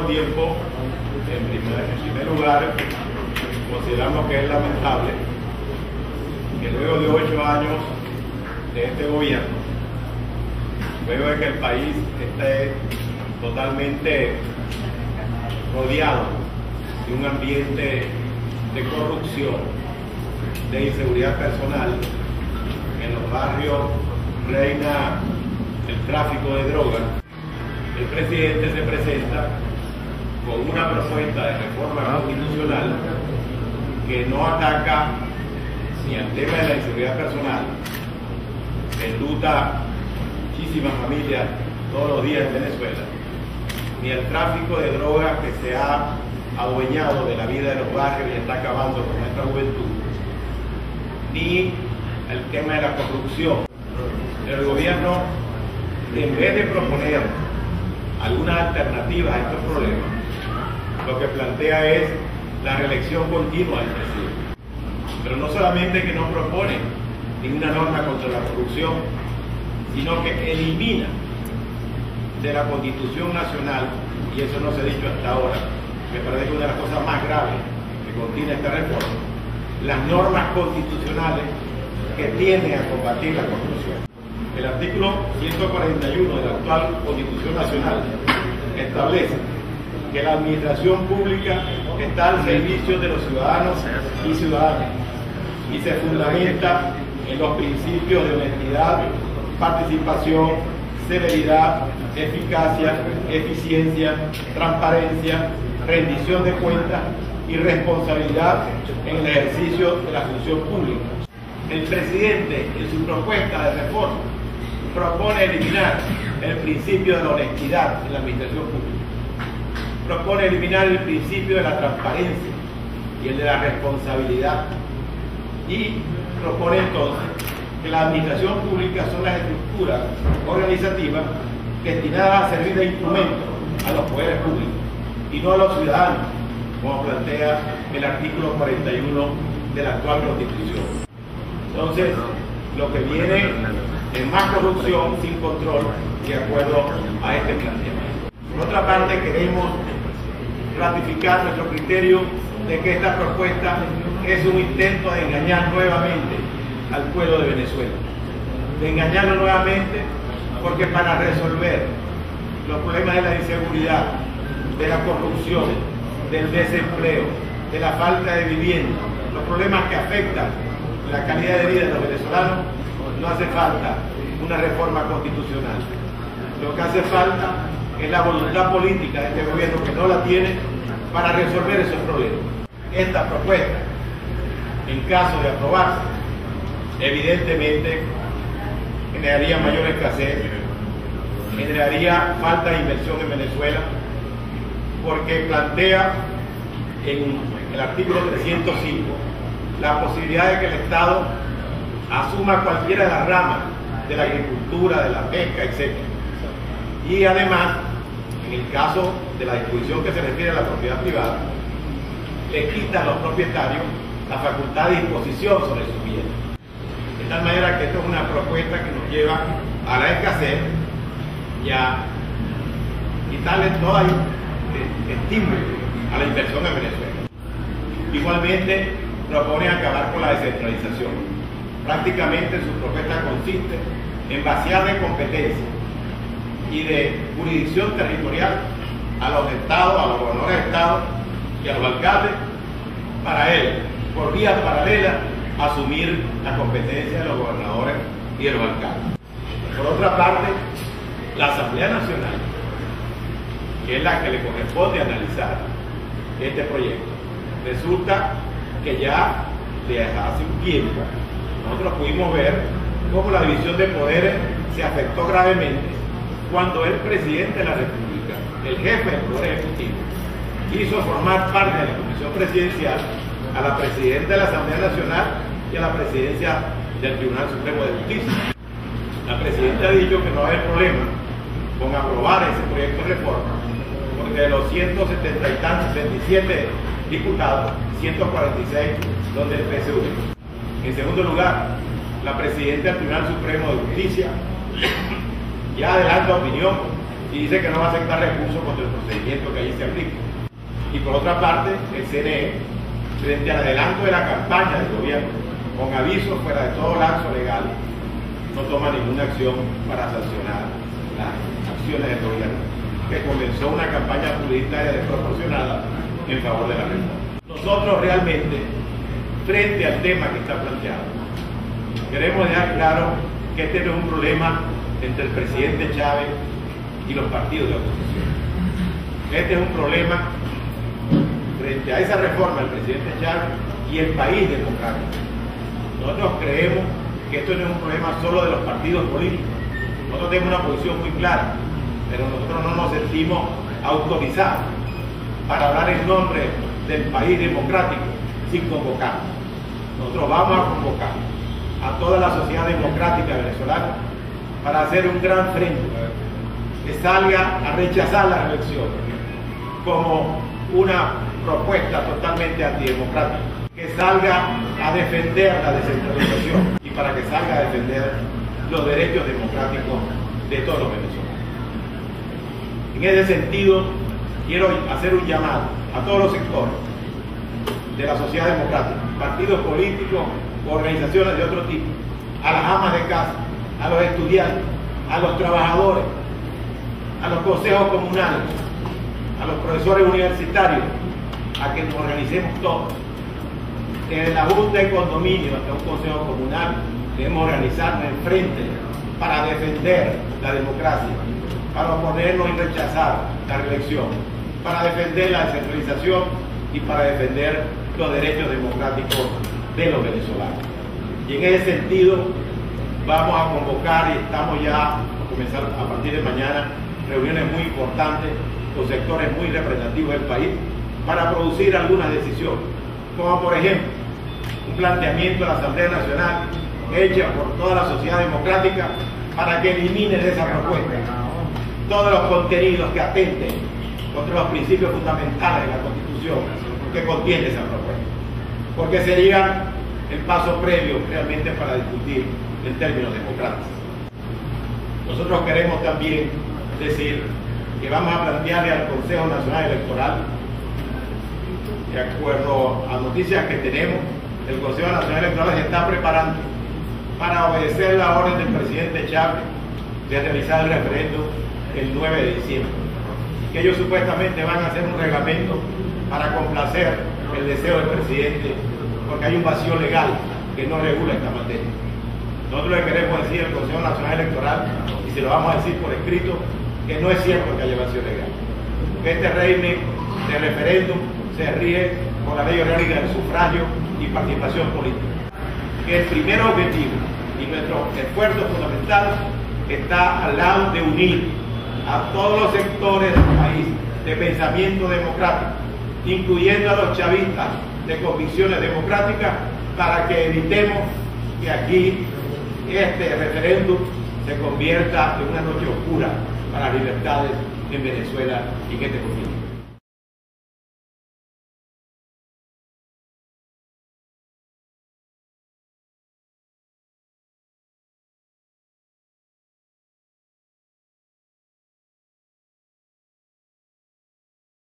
tiempo, en primer, en primer lugar, consideramos que es lamentable que luego de ocho años de este gobierno, de que el país esté totalmente rodeado de un ambiente de corrupción, de inseguridad personal, en los barrios reina el tráfico de drogas, el presidente se presenta con una propuesta de reforma constitucional que no ataca ni al tema de la inseguridad personal, que enluta muchísimas familias todos los días en Venezuela, ni el tráfico de drogas que se ha adueñado de la vida de los barrios y está acabando con nuestra juventud, ni el tema de la corrupción. El gobierno, en vez de proponer algunas alternativas a estos problemas, lo que plantea es la reelección continua del presidente. Pero no solamente que no propone ninguna norma contra la corrupción, sino que elimina de la Constitución Nacional, y eso no se ha dicho hasta ahora, me parece que una de las cosas más graves que contiene esta reforma, las normas constitucionales que tiene a combatir la corrupción. El artículo 141 de la actual Constitución Nacional establece que la administración pública está al servicio de los ciudadanos y ciudadanas y se fundamenta en los principios de honestidad, participación, celeridad, eficacia, eficiencia, transparencia, rendición de cuentas y responsabilidad en el ejercicio de la función pública. El presidente, en su propuesta de reforma, propone eliminar el principio de honestidad en la administración pública. Propone eliminar el principio de la transparencia y el de la responsabilidad. Y propone entonces que la administración pública son las estructuras organizativas destinadas a servir de instrumento a los poderes públicos y no a los ciudadanos, como plantea el artículo 41 de la actual Constitución. Entonces, lo que viene es más corrupción sin control de acuerdo a este planteamiento. Por otra parte, queremos ratificar nuestro criterio de que esta propuesta es un intento de engañar nuevamente al pueblo de Venezuela. De engañarlo nuevamente porque para resolver los problemas de la inseguridad, de la corrupción, del desempleo, de la falta de vivienda, los problemas que afectan la calidad de vida de los venezolanos, no hace falta una reforma constitucional. Lo que hace falta es la voluntad política de este gobierno que no la tiene para resolver esos problemas. Esta propuesta, en caso de aprobarse, evidentemente generaría mayor escasez, generaría falta de inversión en Venezuela, porque plantea en el artículo 305 la posibilidad de que el Estado asuma cualquiera de las ramas de la agricultura, de la pesca, etc. Y además, en el caso de la disposición que se refiere a la propiedad privada, le quita a los propietarios la facultad de disposición sobre sus bienes. De tal manera que esto es una propuesta que nos lleva a la escasez y a quitarle todo estímulo a la inversión en Venezuela. Igualmente, propone acabar con la descentralización. Prácticamente su propuesta consiste en vaciar de competencia y de jurisdicción territorial a los estados, a los gobernadores de estado y a los alcaldes para él, por vías paralelas, asumir la competencia de los gobernadores y de los alcaldes. Por otra parte, la Asamblea Nacional, que es la que le corresponde analizar este proyecto, resulta que ya desde hace un tiempo nosotros pudimos ver cómo la división de poderes se afectó gravemente cuando el presidente de la República, el jefe del Poder Ejecutivo, quiso formar parte de la Comisión Presidencial a la Presidenta de la Asamblea Nacional y a la Presidencia del Tribunal Supremo de Justicia. La Presidenta ha dicho que no haber problema con aprobar ese proyecto de reforma, porque de los 170 y tantos, 77 diputados, 146 donde el PSV. En segundo lugar, la Presidenta del Tribunal Supremo de Justicia ya adelanta opinión y dice que no va a aceptar recursos contra el procedimiento que allí se aplique. Y por otra parte, el CNE, frente al adelanto de la campaña del gobierno, con aviso fuera de todo lazo legal, no toma ninguna acción para sancionar las acciones del gobierno, que comenzó una campaña publicitaria desproporcionada en favor de la reforma. Nosotros realmente, frente al tema que está planteado, queremos dejar claro que este no es un problema entre el presidente Chávez y los partidos de oposición. Este es un problema frente a esa reforma del presidente Chávez y el país democrático. Nosotros creemos que esto no es un problema solo de los partidos políticos. Nosotros tenemos una posición muy clara, pero nosotros no nos sentimos autorizados para hablar en nombre del país democrático sin convocar. Nosotros vamos a convocar a toda la sociedad democrática venezolana para hacer un gran frente que salga a rechazar la reelección como una propuesta totalmente antidemocrática, que salga a defender la descentralización y para que salga a defender los derechos democráticos de todos los venezolanos. En ese sentido, quiero hacer un llamado a todos los sectores de la sociedad democrática, partidos políticos, organizaciones de otro tipo, a las amas de casa, a los estudiantes, a los trabajadores, a los consejos comunales, a los profesores universitarios, a que nos organicemos todos. Desde la Junta de Condominio hasta un consejo comunal, debemos organizarnos en frente para defender la democracia, para oponernos y rechazar la reelección, para defender la descentralización y para defender los derechos democráticos de los venezolanos. Y en ese sentido vamos a convocar y estamos ya a comenzar a partir de mañana reuniones muy importantes con sectores muy representativos del país para producir algunas decisiones, como por ejemplo un planteamiento de la Asamblea Nacional hecha por toda la sociedad democrática para que elimine de esa propuesta todos los contenidos que atenten contra los principios fundamentales de la Constitución que contiene esa propuesta, porque sería el paso previo realmente para discutir en términos democráticos. Nosotros queremos también decir que vamos a plantearle al Consejo Nacional Electoral, de acuerdo a noticias que tenemos, el Consejo Nacional Electoral se está preparando para obedecer la orden del presidente Chávez de realizar el referéndum el 9 de diciembre. Que ellos supuestamente van a hacer un reglamento para complacer el deseo del presidente, porque hay un vacío legal que no regula esta materia. Nosotros le queremos decir al Consejo Nacional Electoral, y se lo vamos a decir por escrito, que no es cierto que haya vacío legal. Que este régimen de referéndum se rige por la ley orgánica del sufragio y participación política. Que el primer objetivo y nuestro esfuerzo fundamental está al lado de unir a todos los sectores del país de pensamiento democrático, incluyendo a los chavistas de convicciones democráticas, para que evitemos que aquí este referéndum se convierta en una noche oscura para las libertades en Venezuela y que este conflicto.